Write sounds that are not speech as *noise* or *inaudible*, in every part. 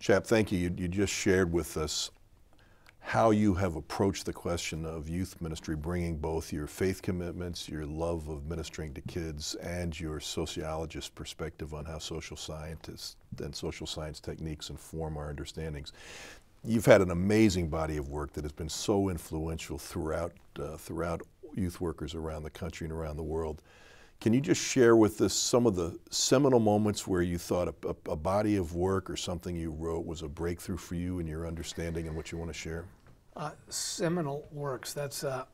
Chap, thank you. you. You just shared with us how you have approached the question of youth ministry, bringing both your faith commitments, your love of ministering to kids, and your sociologist perspective on how social scientists and social science techniques inform our understandings. You've had an amazing body of work that has been so influential throughout, uh, throughout youth workers around the country and around the world. Can you just share with us some of the seminal moments where you thought a, a, a, body of work or something you wrote was a breakthrough for you in your understanding and what you want to share? Uh, seminal works. That's uh,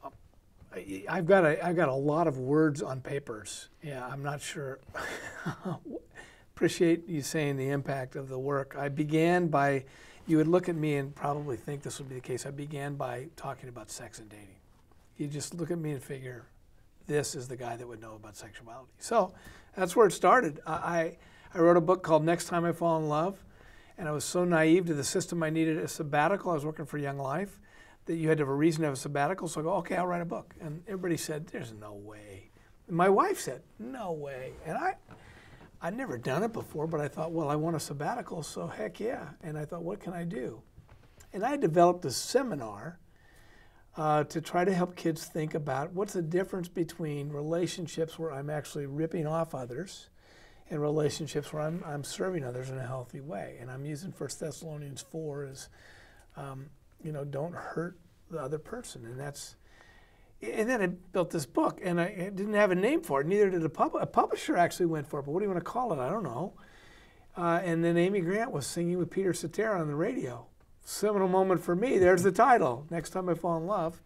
I've got a I've got a lot of words on papers. Yeah, I'm not sure. *laughs* Appreciate you saying the impact of the work. I began by, you would look at me and probably think this would be the case. I began by talking about sex and dating. You just look at me and figure this is the guy that would know about sexuality. So that's where it started. I, I wrote a book called Next Time I Fall in Love, and I was so naive to the system I needed a sabbatical. I was working for Young Life that you had to have a reason to have a sabbatical. So I go, okay, I'll write a book. And everybody said, there's no way. My wife said, no way. And I, I'd never done it before, but I thought, well, I want a sabbatical, so heck yeah. And I thought, what can I do? And I developed a seminar uh, to try to help kids think about what's the difference between relationships where I'm actually ripping off others and relationships where I'm, I'm serving others in a healthy way. And I'm using 1 Thessalonians 4 as, um, you know, don't hurt the other person. And that's, and then I built this book, and I, didn't have a name for it. Neither did a, pub- a publisher actually went for it. But what do you want to call it? I don't know. Uh, and then Amy Grant was singing with Peter Cetera on the radio seminal moment for me. There's the title, Next Time I Fall in Love.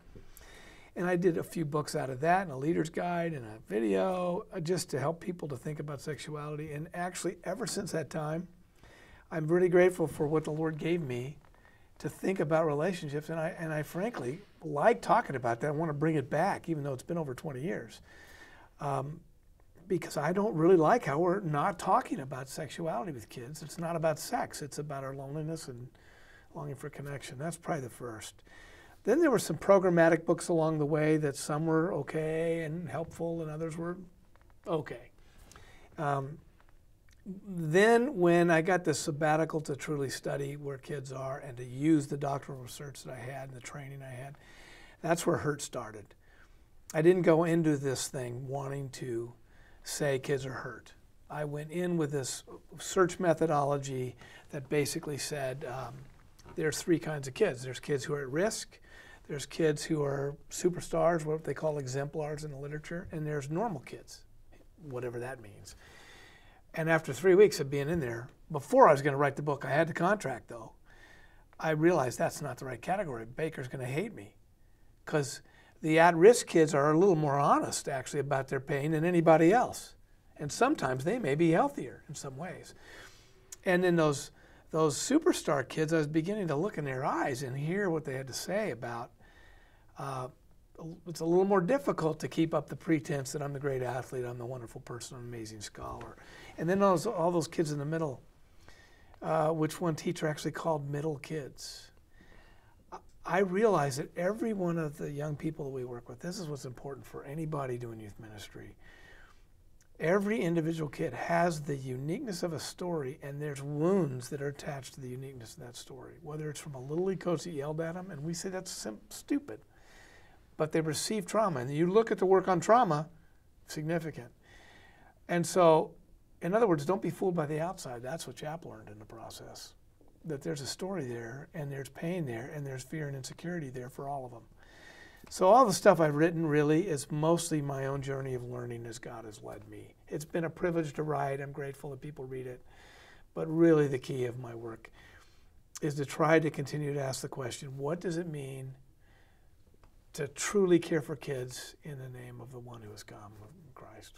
And I did a few books out of that and a leader's guide and a video uh, just to help people to think about sexuality. And actually, ever since that time, I'm really grateful for what the Lord gave me to think about relationships. And I, and I frankly like talking about that. I want to bring it back, even though it's been over 20 years. Um, because I don't really like how we're not talking about sexuality with kids. It's not about sex, it's about our loneliness and longing for connection. That's probably the first. Then there were some programmatic books along the way that some were okay and helpful, and others were okay. Um, then, when I got the sabbatical to truly study where kids are and to use the doctoral research that I had and the training I had, that's where hurt started. I didn't go into this thing wanting to say kids are hurt. I went in with this search methodology that basically said, um, there's three kinds of kids. There's kids who are at risk, there's kids who are superstars, what they call exemplars in the literature, and there's normal kids, whatever that means. And after three weeks of being in there, before I was going to write the book, I had the contract though. I realized that's not the right category. Baker's going to hate me because the at risk kids are a little more honest actually about their pain than anybody else. And sometimes they may be healthier in some ways. And then those those superstar kids, I was beginning to look in their eyes and hear what they had to say about. Uh, it's a little more difficult to keep up the pretense that I'm the great athlete, I'm the wonderful person, I'm an amazing scholar. And then those, all those kids in the middle, uh, which one teacher actually called middle kids. I realize that every one of the young people that we work with, this is what's important for anybody doing youth ministry Every individual kid has the uniqueness of a story, and there's wounds that are attached to the uniqueness of that story. Whether it's from a little league coach that yelled at them, and we say that's stupid, but they receive trauma. And you look at the work on trauma, significant. And so, in other words, don't be fooled by the outside. That's what Chap learned in the process. That there's a story there, and there's pain there, and there's fear and insecurity there for all of them. So all the stuff I've written really is mostly my own journey of learning as God has led me. It's been a privilege to write. I'm grateful that people read it. But really the key of my work is to try to continue to ask the question, what does it mean to truly care for kids in the name of the one who has come, Christ?